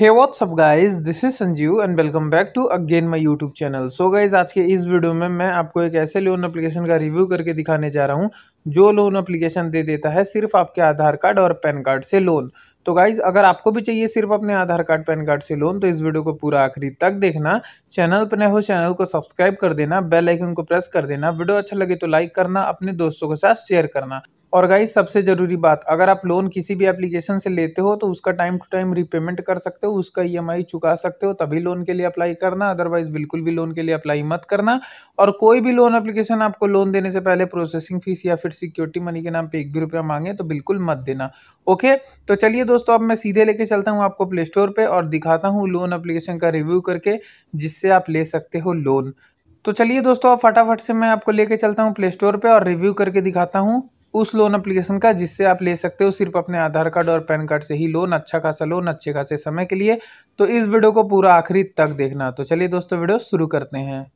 Hey WhatsApp guys this is Sanjeev and welcome back to again my YouTube channel so guys आज के इस video में मैं आपको एक ऐसे लोन एप्लीकेशन का रिव्यू करके दिखाने जा रहा हूँ, जो लोन एप्लीकेशन दे देता है सिर्फ़ आपके आधार कार्ड और पैन कार्ड से लोन तो गाइज़ अगर आपको भी चाहिए सिर्फ़ अपने आधार कार्ड, पैन कार्ड से लोन तो इस वीडियो को पूरा आखिरी तक देखना. चैनल पर नए हो चैनल को सब्सक्राइब कर देना. बेल आइकन को प्रेस कर देना. वीडियो अच्छा लगे तो लाइक करना, अपने दोस्तों के साथ शेयर करना. और गाइस सबसे ज़रूरी बात, अगर आप लोन किसी भी एप्लीकेशन से लेते हो तो उसका टाइम टू टाइम रीपेमेंट कर सकते हो, उसका ईएमआई चुका सकते हो, तभी लोन के लिए अप्लाई करना अदरवाइज़ बिल्कुल भी लोन के लिए अप्लाई मत करना। और कोई भी लोन एप्लीकेशन आपको लोन देने से पहले प्रोसेसिंग फ़ीस या फिर सिक्योरिटी मनी के नाम पर एक भी रुपया मांगे तो बिल्कुल मत देना ओके तो चलिए दोस्तों, अब मैं सीधे लेके चलता हूँ आपको प्ले स्टोर पर और दिखाता हूँ लोन अप्लीकेशन का रिव्यू करके, जिससे आप ले सकते हो लोन तो चलिए दोस्तों, अब फटाफट से मैं आपको लेके चलता हूँ प्ले स्टोर पे और रिव्यू करके दिखाता हूँ। उस लोन अप्लीकेशन का जिससे आप ले सकते हो सिर्फ़ अपने आधार कार्ड और पैन कार्ड से ही लोन अच्छा खासा लोन अच्छे खासे समय के लिए। तो इस वीडियो को पूरा आखिरी तक देखना। तो चलिए दोस्तों वीडियो शुरू करते हैं।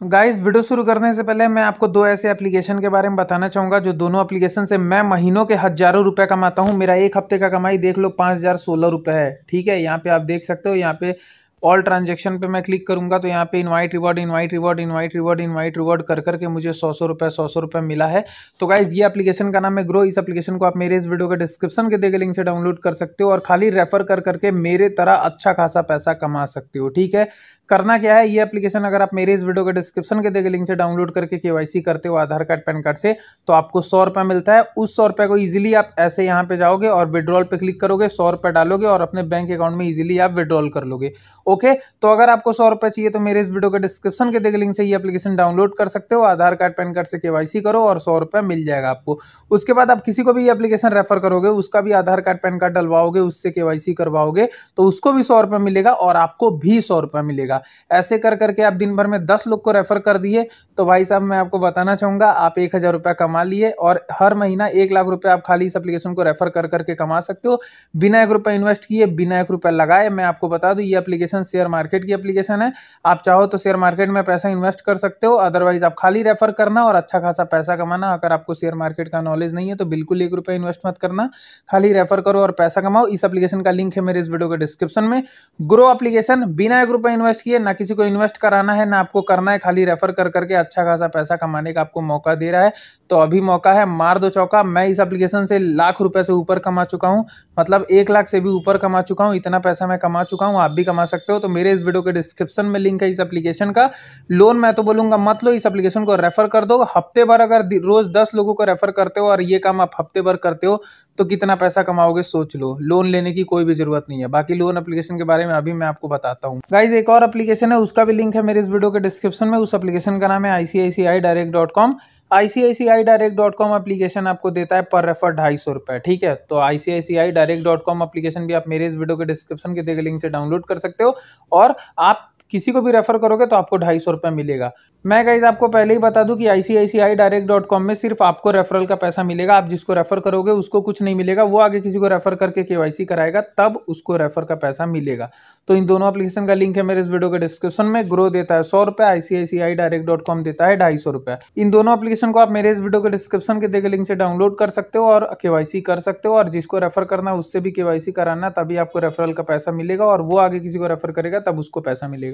गाइस वीडियो शुरू करने से पहले मैं आपको दो ऐसे एप्लीकेशन के बारे में बताना चाहूँगा, जो दोनों एप्लीकेशन से मैं महीनों के हज़ारों रुपए कमाता हूँ। मेरा एक हफ़्ते का कमाई देख लो, पाँच हज़ार सोलह रुपये है। ठीक है, यहाँ पे आप देख सकते हो, यहाँ पे ऑल ट्रांजेक्शन पे मैं क्लिक करूँगा तो यहाँ पे invite reward invite reward invite reward invite reward कर करके मुझे सौ सौ रुपये सौ सौ रुपये मिला है। तो गाइज़ ये एप्लीकेशन का नाम है ग्रो इस एप्लीकेशन को आप मेरे इस वीडियो के डिस्क्रिप्शन के देखे लिंक से डाउनलोड कर सकते हो और खाली रेफर कर करके मेरे तरह अच्छा खासा पैसा कमा सकते हो, ठीक है? करना क्या है? ये एप्लीकेशन अगर आप मेरे इस वीडियो के डिस्क्रिप्शन के देखे लिंक से डाउनलोड करके के करते हो आधार कार्ड, पैन कार्ड से तो आपको सौ रुपये मिलता है। उस सौ रुपये को ईजिली आप ऐसे यहाँ पे जाओगे और विड्रॉल पे क्लिक करोगे, सौ रुपये डालोगे और अपने बैंक अकाउंट में ईजिली आप विड्रॉल कर लोगे। ओके? तो अगर आपको सौ रुपये चाहिए तो मेरे इस वीडियो के डिस्क्रिप्शन के देखे लिंक से ये एप्लीकेशन डाउनलोड कर सकते हो। आधार कार्ड, पैन कार्ड से के करो और सौ रुपये मिल जाएगा आपको। उसके बाद आप किसी को भी ये एप्लीकेशन रेफर करोगे, उसका भी आधार कार्ड, पैन कार्ड डलवाओगे, उससे के करवाओगे तो उसको भी सौ मिलेगा और आपको भी सौ मिलेगा। ऐसे कर करके आप दिन भर में दस लोग को रेफर कर दिए तो भाई साहब, मैं आपको बताना चाहूँगा, आप एक हज़ार रुपया कमा लिए और हर महीना एक लाख रुपये आप खाली इस एप्लीकेशन को रेफर कर करके कमा सकते हो। बिना एक रुपये इन्वेस्ट किए, बिना एक रुपया लगाए, मैं आपको बता दूँ, ये एप्लीकेशन शेयर मार्केट की एप्लीकेशन है। आप चाहो तो शेयर मार्केट में पैसा इन्वेस्ट कर सकते हो अदरवाइज़ आप खाली रेफर करना और अच्छा खासा पैसा कमाना। अगर आपको शेयर मार्केट का नॉलेज नहीं है तो बिल्कुल एक रुपये इन्वेस्ट मत करना। खाली रेफर करो और पैसा कमाओ। इस एप्लीकेशन का लिंक है मेरे इस वीडियो के डिस्क्रिप्शन में। ग्रो एप्लीकेशन बिना एक रुपये इन्वेस्ट किए, ना किसी को इन्वेस्ट कराना है, ना आपको करना है, खाली रेफर कर करके अच्छा खासा पैसा कमाने का आपको मौका दे रहा है तो अभी मौका है मार दो चौका। मैं इस एप्लीकेशन से लाख रुपए से ऊपर कमा चुका हूँ मतलब एक लाख से भी ऊपर कमा चुका हूँ, इतना पैसा मैं कमा चुका हूँ, आप भी कमा सकते हो। तो मेरे इस वीडियो के डिस्क्रिप्शन में लिंक है इस एप्लीकेशन का। लोन मैं तो बोलूँगा मत लो, इस एप्लीकेशन को रेफर कर दो। हफ़्ते भर अगर रोज दस लोगों को रेफर करते हो और ये काम आप हफ़्ते भर करते हो तो कितना पैसा कमाओगे सोच लो। लोन लेने की कोई भी ज़रूरत नहीं है। बाकी लोन एप्लीकेशन के बारे में अभी मैं आपको बताता हूँ। गाइज़ एक और एप्लीकेशन है, उसका भी लिंक है मेरे इस वीडियो के डिस्क्रिप्शन में। उस एप्लीकेशन का नाम है ICICI direct dot com ICICI direct dot com application आपको देता है पर रेफर ढाई सौ रुपये ठीक है? तो ICICI direct dot com application भी आप मेरे इस वीडियो के डिस्क्रिप्शन के देखे लिंक से डाउनलोड कर सकते हो। और आप किसी को भी रेफर करोगे तो आपको ढाई सौ रुपये मिलेगा। मैं गाइज़ आपको पहले ही बता दूँ कि आईसीआईसीआई डायरेक्ट डॉट कॉम में सिर्फ़ आपको रेफरल का पैसा मिलेगा। आप जिसको रेफर करोगे उसको कुछ नहीं मिलेगा। वो आगे किसी को रेफर करके केवाईसी कराएगा, तब उसको रेफर का पैसा मिलेगा। तो इन दोनों एप्लीकेशन का लिंक है मेरे इस वीडियो के डिस्क्रिप्शन में। ग्रो देता है सौ रुपये आईसीआईसीआई डायरेक्ट डॉट कॉम देता है ढाई सौ रुपये। इन दोनों एप्लीकेशन को आप मेरे इस वीडियो के डिस्क्रिप्शन के देखे लिंक से डाउनलोड कर सकते हो और केवाईसी कर सकते हो। और जिसको रेफर करना है उससे भी केवाईसी कराना, तभी आपको रेफरल का पैसा मिलेगा और वो आगे किसी को रेफर करेगा, तब उसको पैसा मिलेगा।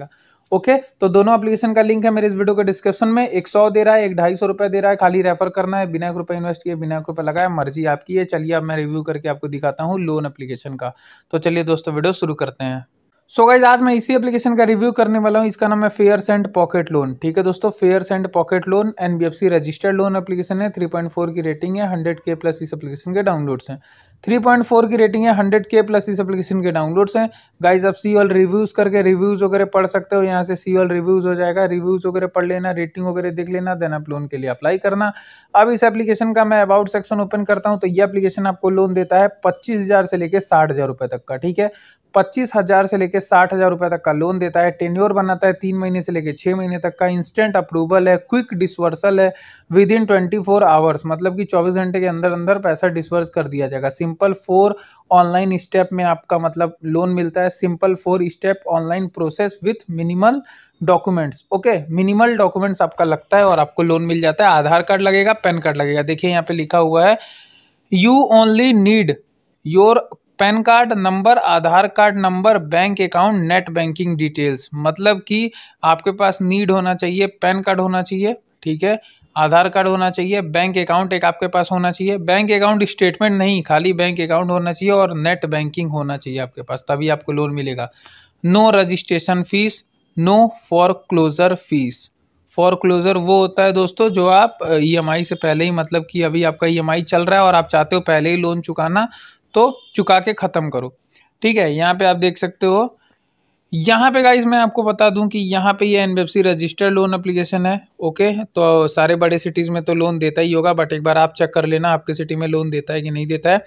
ओके तो दोनों एप्लीकेशन का लिंक है मेरे इस वीडियो के डिस्क्रिप्शन में। एक सौ दे रहा है, एक ढाई सौ रुपये दे रहा है, खाली रेफर करना है, बिना एक रुपये इन्वेस्ट किए, बिना एक रुपये लगाया मर्ज़ी आपकी है। चलिए अब मैं रिव्यू करके आपको दिखाता हूँ लोन एप्लीकेशन का। तो चलिए दोस्तों वीडियो शुरू करते हैं। सो so गाइज़ आज मैं इसी एप्लीकेशन का रिव्यू करने वाला हूँ। इसका नाम है फेयर सेंड पॉकेट लोन ठीक है दोस्तों fair send pocket loan NBFC registered loan application है। 3.4 की रेटिंग है 100 के प्लस इस एप्लीकेशन के डाउनलोड्स हैं। 3.4 की रेटिंग है 100 के प्लस इस एप्लीकेशन के डाउनलोड्स हैं। गाइज़ आप सी ऑल रिव्यूज़ करके रिव्यूज़ वगैरह पढ़ सकते हो। यहाँ से सी ऑल रिव्यूज़ हो जाएगा। रिव्यूज़ वगैरह पढ़ लेना रेटिंग वगैरह देख लेना देन आप लोन के लिए अप्लाई करना। अब इस एप्लीकेशन का मैं अबाउट सेक्शन ओपन करता हूँ तो ये एप्लीकेशन आपको लोन देता है पच्चीस से लेकर साठ रुपए तक का, ठीक है? पच्चीस हज़ार से लेकर साठ हज़ार रुपये तक का लोन देता है। टेन्योर बनाता है तीन महीने से लेकर छः महीने तक का। इंस्टेंट अप्रूवल है क्विक डिसवर्सल है within twenty four hours मतलब कि चौबीस घंटे के अंदर अंदर पैसा डिसवर्स कर दिया जाएगा। सिंपल फोर ऑनलाइन स्टेप में आपका मतलब लोन मिलता है। Simple four step online process with minimal documents. Okay? Minimal documents आपका लगता है और आपको लोन मिल जाता है। आधार कार्ड लगेगा, पैन कार्ड लगेगा। देखिए, यहाँ पे लिखा हुआ है you only need your PAN card number, Aadhaar card number, bank account, net banking details. मतलब कि आपके पास नीड होना चाहिए, पैन कार्ड होना चाहिए, ठीक है? आधार कार्ड होना चाहिए, बैंक अकाउंट एक आपके पास होना चाहिए, बैंक अकाउंट स्टेटमेंट नहीं, खाली बैंक अकाउंट होना चाहिए और नेट बैंकिंग होना चाहिए आपके पास, तभी आपको लोन मिलेगा। No registration fees no foreclosure fees foreclosure वो होता है दोस्तों, जो आप ईएमआई से पहले ही मतलब कि अभी आपका ईएमआई चल रहा है और आप चाहते हो पहले ही लोन चुकाना तो चुका के ख़त्म करो। ठीक है, यहाँ पे आप देख सकते हो यहाँ पे गाइज़ मैं आपको बता दूँ कि यहाँ पे ये एन रजिस्टर्ड लोन एप्लीकेशन है ओके तो सारे बड़े सिटीज़ में तो लोन देता ही होगा बट एक बार आप चेक कर लेना, आपके सिटी में लोन देता है कि नहीं देता है।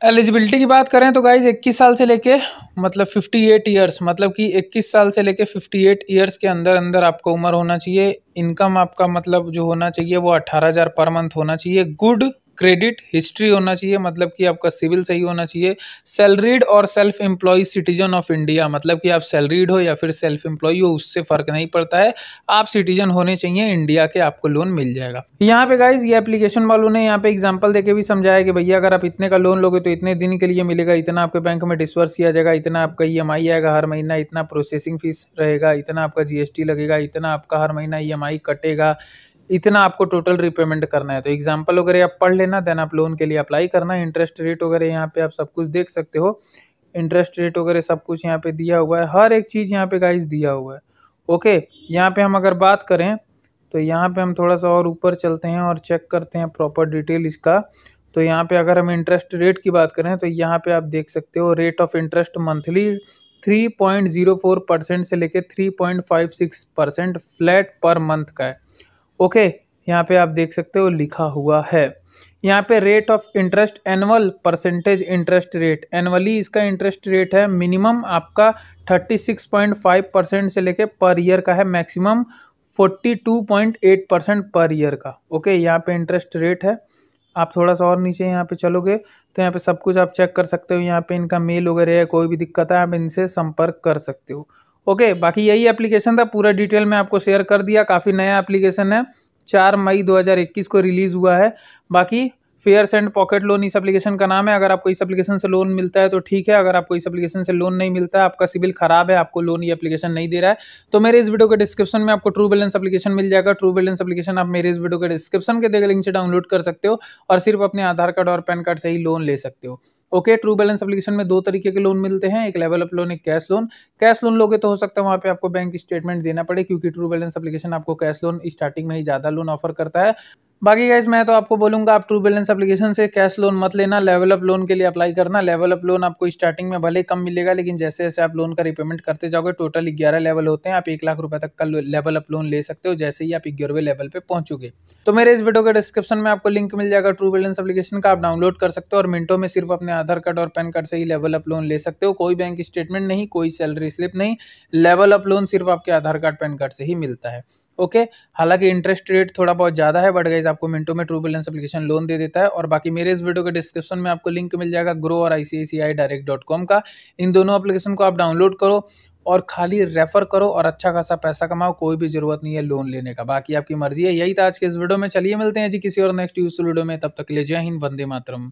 एलिजिबिलिटी की बात करें तो गाइज़ 21 साल से लेके मतलब 58 एट ईयर्स मतलब कि 21 साल से लेके 58 एट ईयर्स के अंदर अंदर आपको उम्र होना चाहिए इनकम आपका मतलब जो होना चाहिए वो अट्ठारह हज़ार पर मंथ होना चाहिए। गुड क्रेडिट हिस्ट्री होना चाहिए मतलब कि आपका सिविल सही होना चाहिए। सैलरीड और self employed citizen of India मतलब कि आप सैलरीड हो या फिर सेल्फ एम्प्लॉय हो, उससे फ़र्क नहीं पड़ता है। आप सिटीजन होने चाहिए इंडिया के आपको लोन मिल जाएगा। यहाँ पे गाइज़ ये एप्लीकेशन वालों ने यहाँ पे एग्ज़ाम्पल देके भी समझाया कि भैया, अगर आप इतने का लोन लोगे तो इतने दिन के लिए मिलेगा, इतना आपके बैंक में डिस्वर्स किया जाएगा, इतना आपका ईएमआई आएगा हर महीना, इतना प्रोसेसिंग फ़ीस रहेगा, इतना आपका जीएसटी लगेगा, इतना आपका हर महीना ईएमआई कटेगा। इतना आपको टोटल रिपेमेंट करना है। तो एग्ज़ाम्पल वगैरह आप पढ़ लेना देन आप लोन के लिए अप्लाई करना। इंटरेस्ट रेट वगैरह यहाँ पे आप सब कुछ देख सकते हो। इंटरेस्ट रेट वगैरह सब कुछ यहाँ पे दिया हुआ है। हर एक चीज़ यहाँ पे गाइस दिया हुआ है। ओके यहाँ पे हम अगर बात करें तो यहाँ पे हम थोड़ा सा और ऊपर चलते हैं और चेक करते हैं प्रॉपर डिटेल इसका। तो यहाँ पे अगर हम इंटरेस्ट रेट की बात करें तो यहाँ पे आप देख सकते हो rate of interest monthly three point zero four percent से लेके three point five six percent flat per month का है। ओके, यहाँ पे आप देख सकते हो लिखा हुआ है। यहाँ पे rate of interest annual percentage interest rate annually इसका इंटरेस्ट रेट है मिनिमम आपका thirty six point five percent से लेके पर ईयर का है maximum forty two point eight percent per year का। ओके, यहाँ पे इंटरेस्ट रेट है। आप थोड़ा सा और नीचे यहाँ पे चलोगे तो यहाँ पे सब कुछ आप चेक कर सकते हो। यहाँ पे इनका मेल वगैरह है, कोई भी दिक्कत है, आप इनसे संपर्क कर सकते हो। ओके बाकी यही एप्लीकेशन था। पूरा डिटेल में आपको शेयर कर दिया। काफ़ी नया एप्लीकेशन है। चार मई 2021 को रिलीज़ हुआ है। बाकी फेयर एंड पॉकेट लोन इस एप्लीकेशन का नाम है। अगर आपको इस एप्लीकेशन से लोन मिलता है तो ठीक है। अगर आपको इस एप्लीकेशन से लोन नहीं मिलता है आपका सिविल खराब है, आपको लोन ये एप्लीकेशन नहीं दे रहा है तो मेरे इस वीडियो के डिस्क्रिप्शन में आपको ट्रू बैलेंस एप्लीकेशन मिल जाएगा। ट्रू बैलेंस एप्लीकेशन आप मेरे इस वीडियो के डिस्क्रिप्शन के देखे लिंक से डाउनलोड कर सकते हो और सिर्फ़ अपने आधार कार्ड और पैन कार्ड से ही लोन ले सकते हो। ओके ट्रू बैलेंस एप्लीकेशन में दो तरीके के लोन मिलते हैं। एक लेवल अप लोन एक कैश लोन कैश लोन लोगे तो हो सकता है वहाँ पे आपको बैंक स्टेटमेंट देना पड़े, क्योंकि ट्रू बैलेंस एप्लीकेशन आपको कैश लोन स्टार्टिंग में ही ज़्यादा लोन ऑफ़र करता है। बाकी गाइज़ मैं तो आपको बोलूँगा, आप ट्रू बैलेंस एप्लीकेशन से कैश लोन मत लेना लेवल अप लोन के लिए अप्लाई करना। लेवल अप लोन आपको स्टार्टिंग में भले कम मिलेगा, लेकिन जैसे जैसे आप लोन का रिपेमेंट करते जाओगे टोटल ग्यारह लेवल होते हैं, आप एक लाख रुपए तक का लेवल अप लोन ले सकते हो, जैसे ही आप ग्यारहवें लेवल पर पहुंचोगे। तो मेरे इस वीडियो के डिस्क्रिप्शन में आपको लिंक मिल जाएगा ट्रू बैलेंस एप्लीकेशन का, आप डाउनलोड कर सकते हो, और मिनटों में सिर्फ़ अपने आधार कार्ड और पैन कार्ड से ही लेवल अप लोन ले सकते हो। कोई बैंक स्टेटमेंट नहीं, कोई सैलरी स्लिप नहीं लेवल अप लोन सिर्फ़ आपके आधार कार्ड, पैन कार्ड से ही मिलता है। ओके हालाँकि इंटरेस्ट रेट थोड़ा बहुत ज़्यादा है बट गाइज़ आपको मिनटों में ट्रू बैलेंस एप्लीकेशन लोन दे देता है और बाकी मेरे इस वीडियो के डिस्क्रिप्शन में आपको लिंक मिल जाएगा ग्रो और आई डायरेक्ट डॉट कॉम का। इन दोनों एप्लीकेशन को आप डाउनलोड करो और खाली रेफर करो और अच्छा खासा पैसा कमाओ, कोई भी ज़रूरत नहीं है लोन लेने का। बाकी आपकी मर्ज़ी है, यही था आज के इस वीडियो में। चलिए मिलते हैं जी किसी और नेक्स्ट यूज़ वीडियो में। तब तक ले जय हिंद, वंदे मातरम।